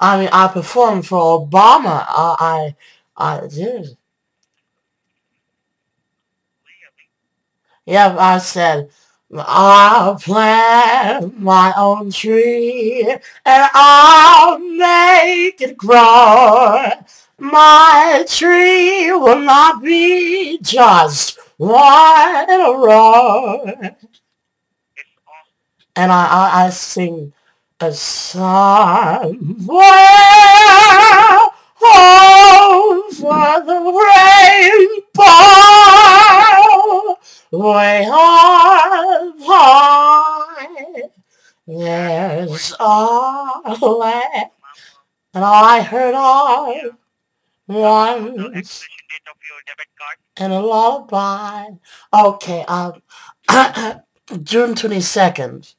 I mean, I performed for Obama. I, I, I did. Yeah, I said, I'll plant my own tree and I'll make it grow. My tree will not be just one in a row. And I, I, I sing a song home for the rainbow way up high. There's a land, and I heard all once and a lullaby. Okay, um, June 22nd.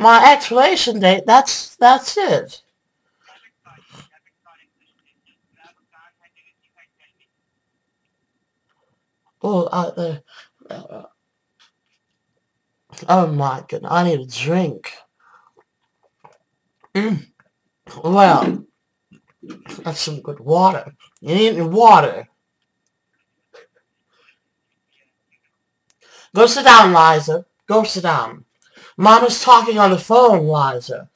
My expiration date, that's, that's it. Oh, uh, uh, oh my goodness, I need a drink. Mm. Well, that's some good water. You need water. Go sit down, Liza. Go sit down. Mama's talking on the phone, Liza.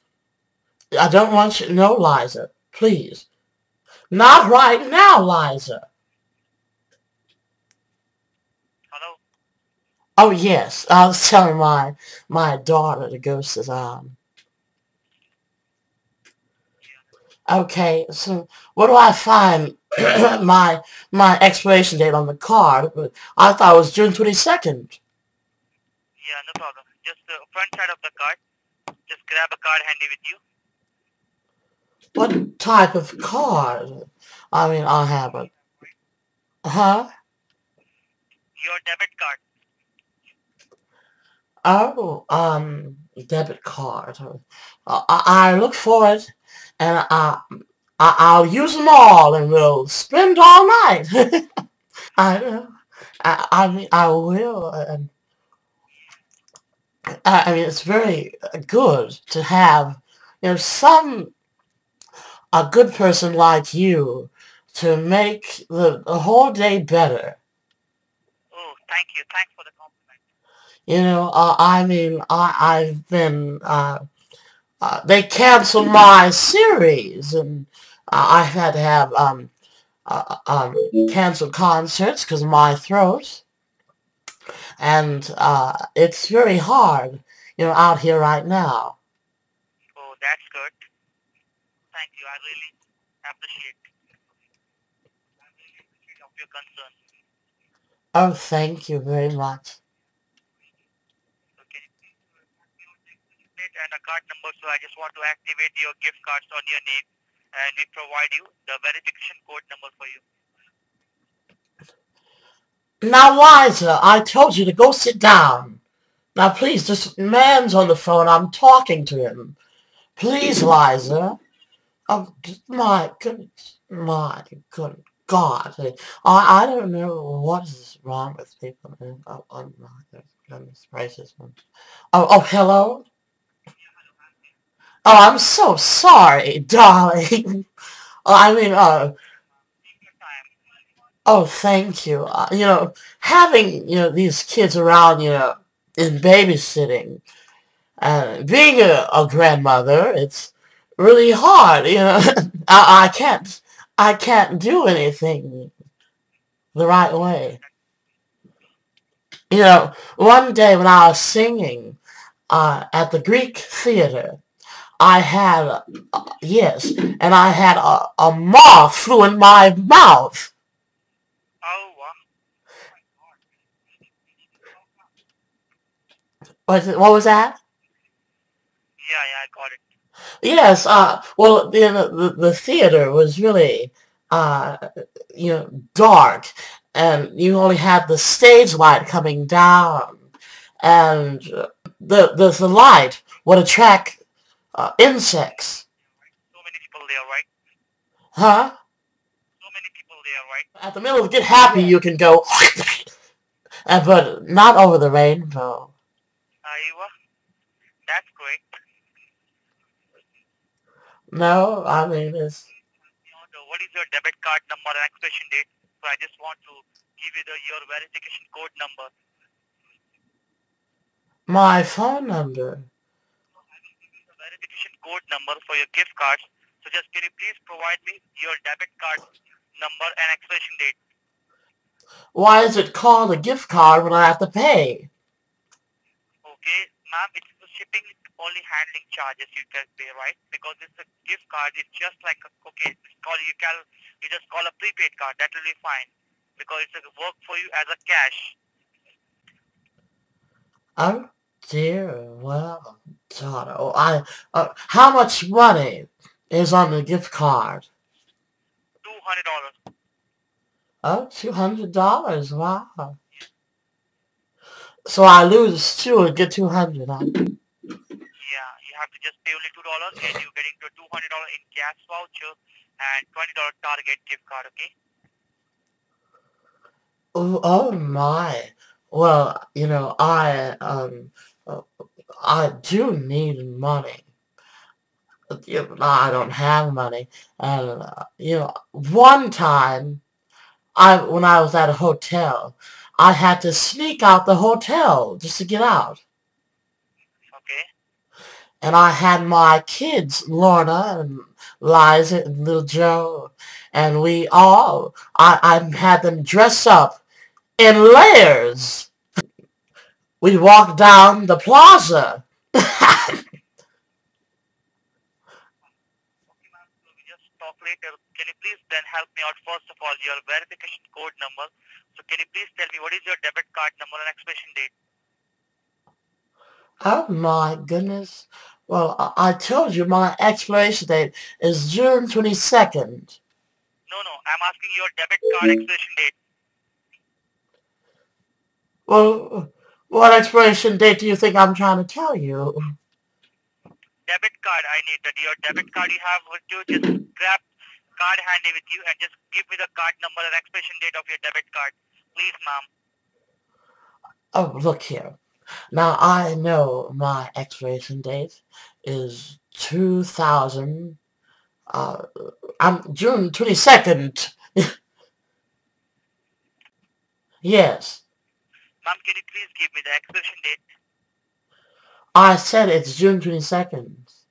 I don't want you to know, Liza. Please. Not right now, Liza. Hello? Oh, yes. I was telling my, my daughter to go sit down. Okay, so what do I find my my expiration date on the card? I thought it was June 22nd. Yeah, no problem. Just the front side of the card. Just grab a card handy with you. What type of card? I mean, I have a... Huh? Your debit card. Oh, um, debit card. Uh, I, I look for it, and I, I, I'll use them all, and we'll spend all night. I, know. I, I mean, I will, and I mean, it's very good to have, you know, some, a good person like you to make the, the whole day better. Oh, thank you. Thanks for the compliment. You know, uh, I mean, I, I've been, uh, uh, they canceled my series, and uh, I've had to have, um, uh, um, canceled concerts because of my throat and uh, it's very hard, you know, out here right now. Oh, that's good. Thank you. I really appreciate. I really appreciate of your concern. Oh, thank you very much. Okay. And a card number, so I just want to activate your gift cards on your name, and we provide you the verification code number for you. Now, Liza, I told you to go sit down. Now, please, this man's on the phone. I'm talking to him. Please, Liza. Oh, my goodness. My good God. I, I don't know what is wrong with people. Oh, oh my goodness gracious. Oh, oh, hello? Oh, I'm so sorry, darling. I mean, uh, Oh, thank you. Uh, you know, having, you know, these kids around, you know, in babysitting, uh, being a, a grandmother, it's really hard, you know. I, I can't, I can't do anything the right way. You know, one day when I was singing uh, at the Greek theater, I had, uh, yes, and I had a, a moth flew in my mouth. Oh, wow. What, what was that? Yeah, yeah, I got it. Yes, uh, well, you know, the, the theater was really, uh, you know, dark, and you only had the stage light coming down, and the, the, the light would attract uh, insects. So many people there, right? Huh? So many people there, right? At the middle of Get Happy, you can go, but not over the rainbow. Iowa. That's great. No, I mean it's What is your debit card number and expiration date? So I just want to give you the your verification code number. my phone number. The verification code number for your gift cards. So just can you please provide me your debit card number and expiration date? Why is it called a gift card when I have to pay? Okay, ma'am, it's the shipping only handling charges you can pay, right? Because it's a gift card. It's just like a okay. It's called you can you just call a prepaid card. That will be fine because it's a work for you as a cash. Oh dear, well, God, oh, I, uh, how much money is on the gift card? Two hundred dollars. Oh, two hundred dollars. Wow. So I lose two and get two hundred. Huh? Yeah, you have to just pay only two dollars and you're getting hundred dollar in gas voucher and twenty dollar Target gift card. Okay. Oh, oh my. Well, you know, I um, I do need money. I don't have money, and uh, you know, one time, I when I was at a hotel, I had to sneak out the hotel just to get out, Okay. and I had my kids, Lorna and Liza and little Joe, and we all, I, I had them dress up in layers. We walked down the plaza. Okay, ma'am. So we just talk later. Can you please then help me out first of all your verification code number? So can you please tell me what is your debit card number and expiration date? oh my goodness. Well, I, I told you my expiration date is June 22nd. No, no. I'm asking your debit card expiration date. Well, what expiration date do you think I'm trying to tell you? Debit card. I need that. Your debit card you have with you. Just grab card handy with you and just give me the card number and expiration date of your debit card, please, ma'am. Oh, look here. Now, I know my expiration date is 2000, uh, I'm June 22nd. yes, Ma'am, can you please give me the expiration date? I said it's June 22nd.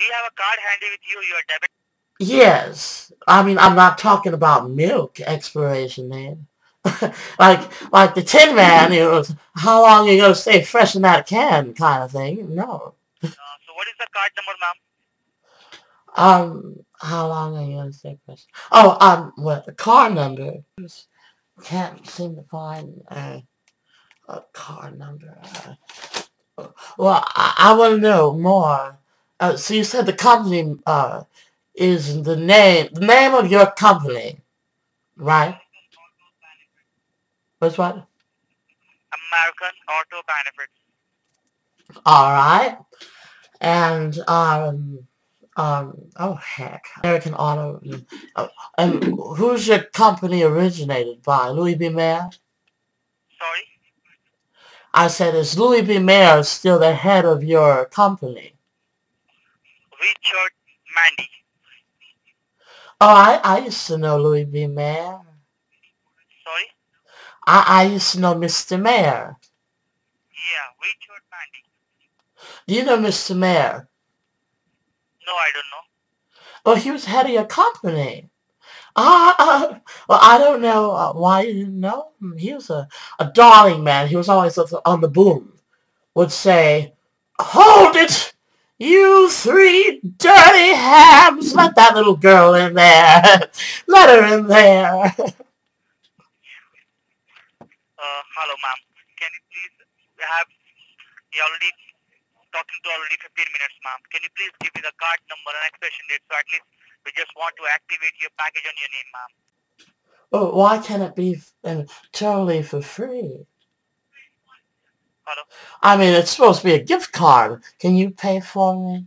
No, no. The, do you have a card handy with you? Your debit. Yes, I mean, I'm not talking about milk expiration man. like, like the Tin Man, you know, how long are you going to stay fresh in that can kind of thing. No. Uh, so what is the card number, ma'am? Um, how long are you going to stay fresh? Oh, um, what, the car number? Can't seem to find a, a car number. Uh, well, I, I want to know more. Uh, so you said the company, uh, is the name, the name of your company, right? What's what? American Auto Benefits. All right. And um um oh heck, American Auto. Uh, and who's your company originated by? Louis B. Mayer. Sorry? I said, is Louis B. Mayer still the head of your company? Richard Mandy. Oh, I, I used to know Louis B. Mayer. Sorry? I, I used to know Mr. Mayer. Yeah, Richard Mandy. Do you know Mr. Mayer? No, I don't know. Oh, he was head of your company. Ah, uh, well, I don't know uh, why you didn't know him. He was a, a darling man. He was always on the boom. Would say, Hold it! You three dirty hams! Let that little girl in there! Let her in there! Uh, hello, ma'am. Can you please have you already talking to already 15 minutes, ma'am. Can you please give me the card number and expiration date so at least we just want to activate your package on your name, ma'am. Oh, why can't it be uh, totally for free? I mean, it's supposed to be a gift card. Can you pay for me?